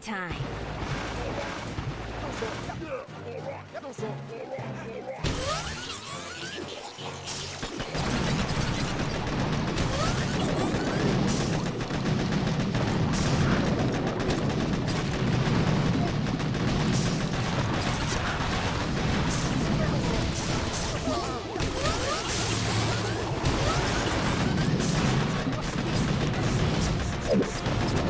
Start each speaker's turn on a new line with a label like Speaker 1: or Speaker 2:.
Speaker 1: time. Thanks.